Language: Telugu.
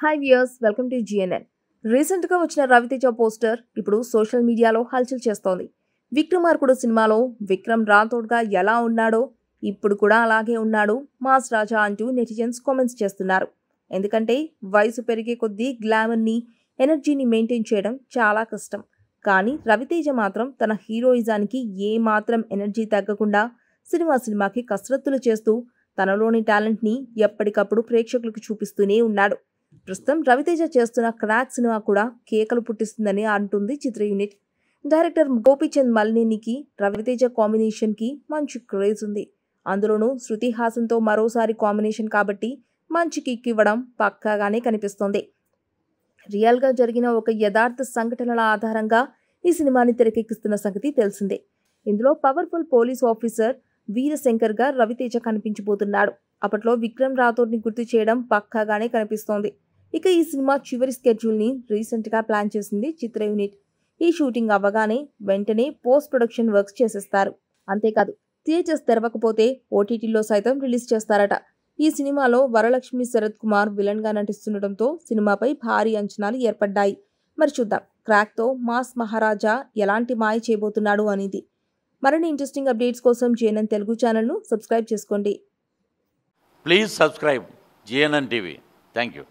Hi viewers welcome to GNN రీసెంట్గా వచ్చిన రవితేజ పోస్టర్ ఇప్పుడు సోషల్ మీడియాలో హల్చల్ చేస్తోంది. విక్రమార్కుడు సినిమాలో విక్రమ్ రాథోడ్గా ఎలా ఉన్నాడో ఇప్పుడు కూడా అలాగే ఉన్నాడు మాస్ రాజా అంటూ నెటిజన్స్ కామెంట్స్ చేస్తున్నారు. ఎందుకంటే వయసు పెరిగే కొద్దీ గ్లామర్ని ఎనర్జీని మెయింటైన్ చేయడం చాలా కష్టం. కానీ రవితేజ మాత్రం తన హీరోయిజానికి ఏ మాత్రం ఎనర్జీ తగ్గకుండా సినిమా సినిమాకి కసరత్తులు చేస్తూ తనలోని టాలెంట్ని ఎప్పటికప్పుడు ప్రేక్షకులకు చూపిస్తూనే ఉన్నాడు. ప్రస్తుతం రవితేజ చేస్తున్న క్రాక్ సినిమా కూడా కేకలు పుట్టిస్తుందని అంటుంది చిత్ర యూనిట్. డైరెక్టర్ గోపీచంద్ మల్నేనికి రవితేజ కాంబినేషన్కి మంచి క్రేజ్ ఉంది అందులోనూ శృతి హాసన్తో మరోసారి కాంబినేషన్ కాబట్టి మంచి కిక్ ఇవ్వడం పక్కాగానే కనిపిస్తోంది. రియల్గా జరిగిన ఒక యథార్థ సంఘటనల ఆధారంగా ఈ సినిమాని తెరకెక్కిస్తున్న సంగతి తెలిసిందే. ఇందులో పవర్ఫుల్ పోలీస్ ఆఫీసర్ వీరశంకర్గా రవితేజ కనిపించబోతున్నాడు. అప్పట్లో విక్రమ్ రాథోడ్ని గుర్తు చేయడం పక్కాగానే కనిపిస్తోంది. ఇక ఈ సినిమా చివరి స్కెడ్యూల్ని రీసెంట్గా ప్లాన్ చేసింది చిత్ర యూనిట్. ఈ షూటింగ్ అవ్వగానే వెంటనే పోస్ట్ ప్రొడక్షన్ వర్క్స్ చేసేస్తారు. అంతేకాదు థియేటర్స్ తెరవకపోతే ఓటీటీలో సైతం రిలీజ్ చేస్తారట. ఈ సినిమాలో వరలక్ష్మి శరత్ కుమార్ విలన్గా నటిస్తుండటంతో సినిమాపై భారీ అంచనాలు ఏర్పడ్డాయి. మరి చూద్దాం క్రాక్తో మాస్ మహారాజా ఎలాంటి మాయ చేయబోతున్నాడు అనేది. మరిన్ని ఇంట్రెస్టింగ్ అప్డేట్స్ కోసం జేఎన్ఎన్ తెలుగు ఛానల్ను సబ్స్క్రైబ్ చేసుకోండి. Please subscribe JNN TV. Thank you.